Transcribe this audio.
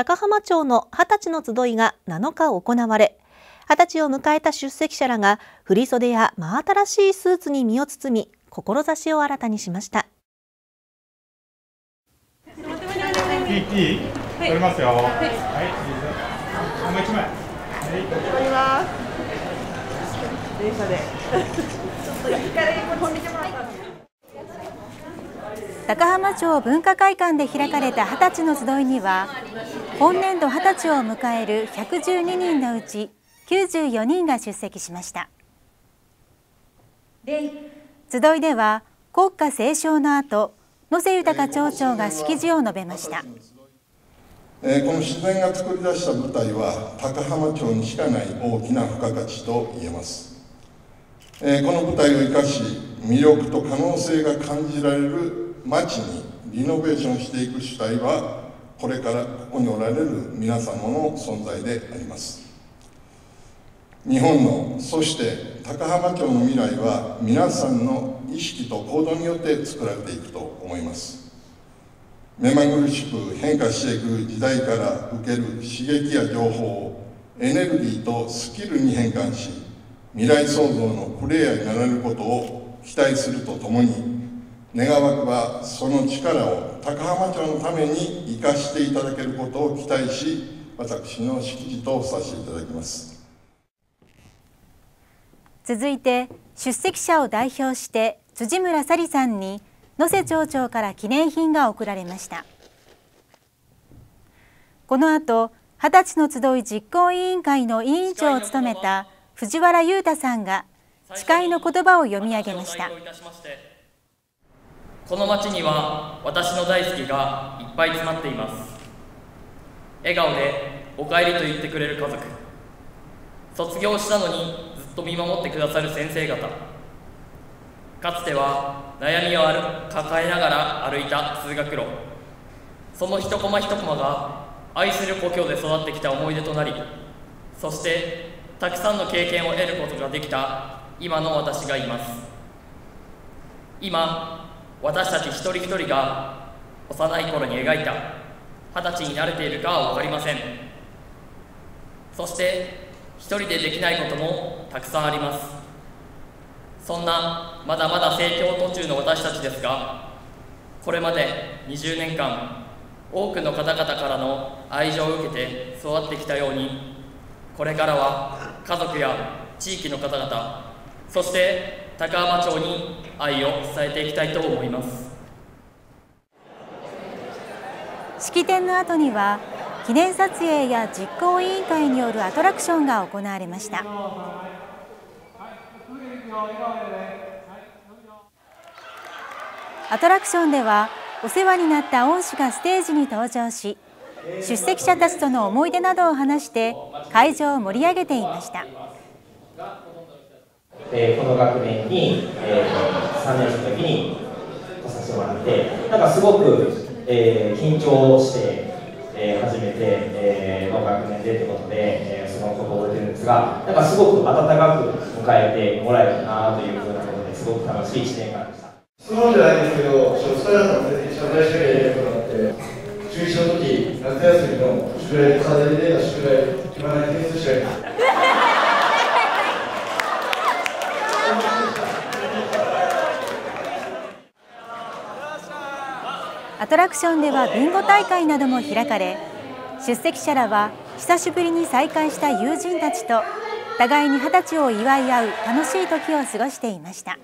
高浜町の二十歳の集いが7日行われ二十歳を迎えた出席者らが振袖や真新しいスーツに身を包み志を新たにしました。いいいい取りますよ。はい、はい、もう一枚。はい。取ります電車で。ちょっといいから飛んできます高浜町文化会館で開かれた二十歳の集いには今年度二十歳を迎える112人のうち94人が出席しました。集いでは国歌斉唱の後野瀬豊町長が式辞を述べました。えー、この自然が作り出した舞台は高浜町にしかない大きな付加価値と言えます、えー、この舞台を生かし魅力と可能性が感じられる町にリノベーションしていく主体はこれからここにおられる皆様の存在であります。日本のそして高浜町の未来は皆さんの意識と行動によって作られていくと思います。目まぐるしく変化していく時代から受ける刺激や情報をエネルギーとスキルに変換し未来創造のプレイヤーになられることを期待するとともに願わくばその力を高浜町のために生かしていただけることを期待し私の式辞とさせていただきます。続いて出席者を代表して辻村沙里さんに野瀬町長から記念品が贈られました。この後二十歳の集い実行委員会の委員長を務めた藤原裕太さんが誓いの言葉を読み上げました。この町には私の大好きがいっぱい詰まっています。笑顔でお帰りと言ってくれる家族。卒業したのにずっと見守ってくださる先生方。かつては悩みを抱えながら歩いた通学路。その一コマ一コマが愛する故郷で育ってきた思い出となりそしてたくさんの経験を得ることができた今の私がいます。今私たち一人一人が幼い頃に描いた二十歳になれているかは分かりません。そして一人でできないこともたくさんあります。そんなまだまだ成長途中の私たちですがこれまで20年間多くの方々からの愛情を受けて育ってきたようにこれからは家族や地域の方々そして高浜町に愛を伝えていきたいと思います式典の後には記念撮影や実行委員会によるアトラクションが行われましたアトラクションではお世話になった恩師がステージに登場し出席者たちとの思い出などを話して会場を盛り上げていました。えこの学年に、えー、3年生の時に来させてもらってなんかすごく、えー、緊張してえー、初めて、えー、の学年でということで、えー、そのことを覚えてるんですが、なんかすごく温かく迎えてもらえるなというふうなことですごく楽しい1年間でした。質問じゃないんですけど、ちょっとさんに謝罪しなきゃいけないことがあって、中1の時、夏休みの宿題、課題で宿題、決まらない点数しかアトラクションではビンゴ大会なども開かれ出席者らは久しぶりに再会した友人たちと互いに二十歳を祝い合う楽しい時を過ごしていました。